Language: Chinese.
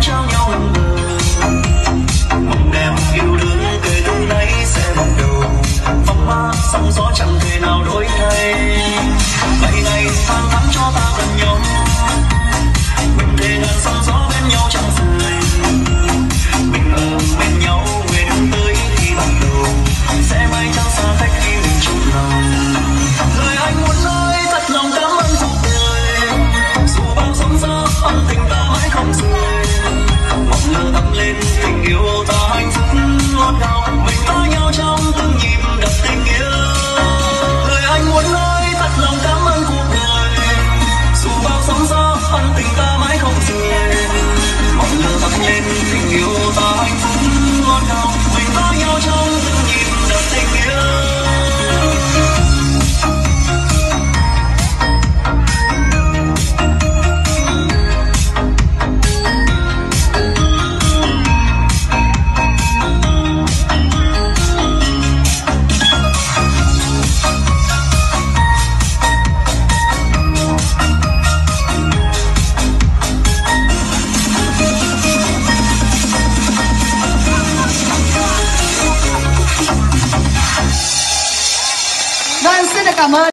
张扬